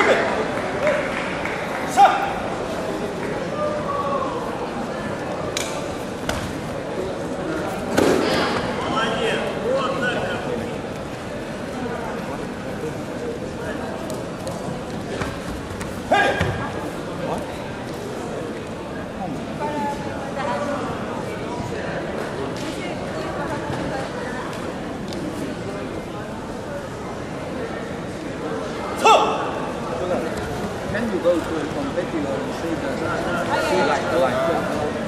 Can you go to a competitor and say that you like like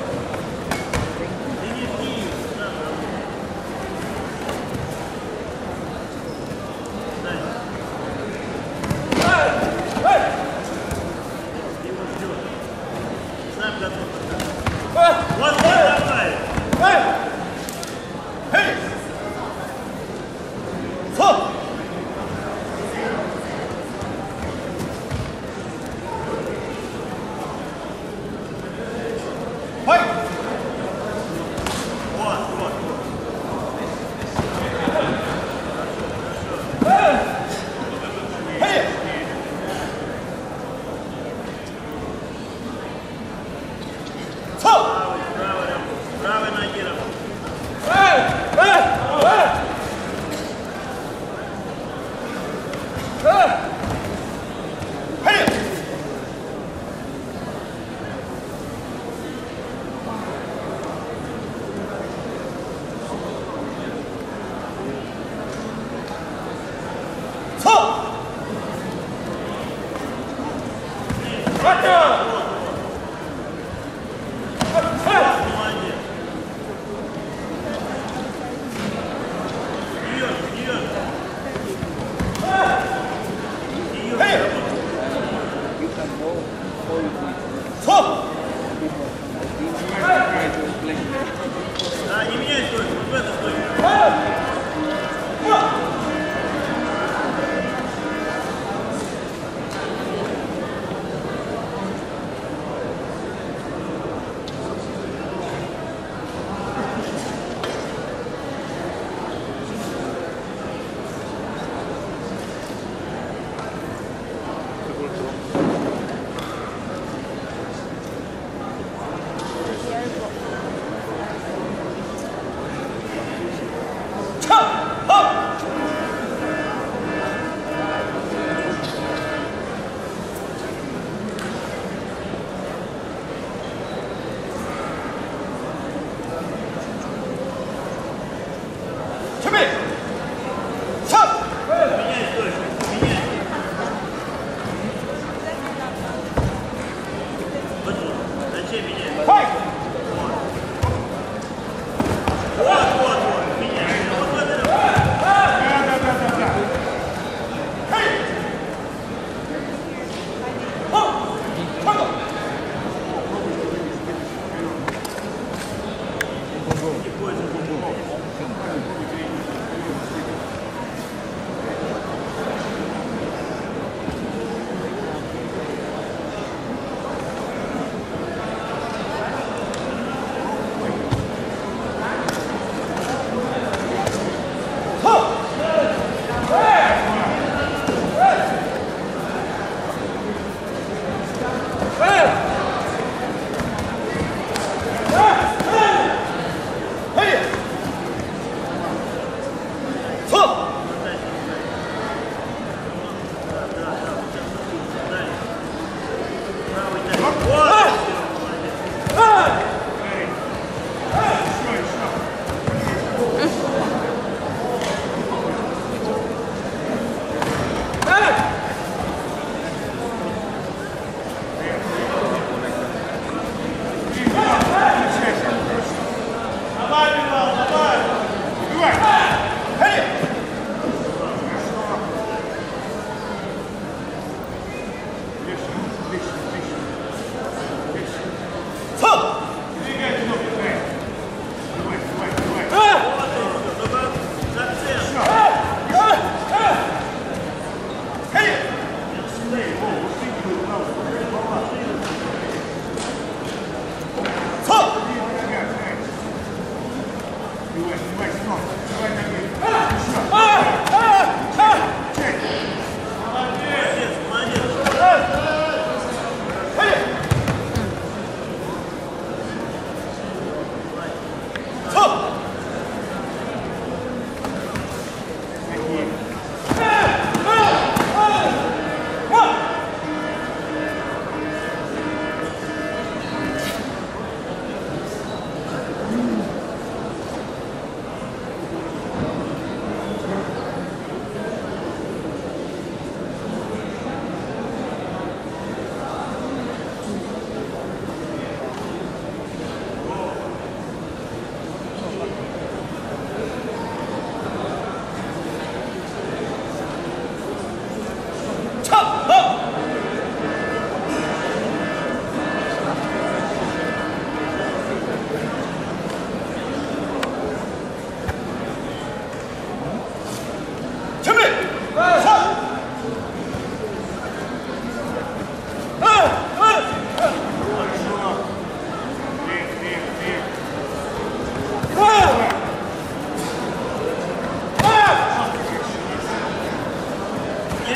Watch out!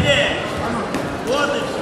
で終わって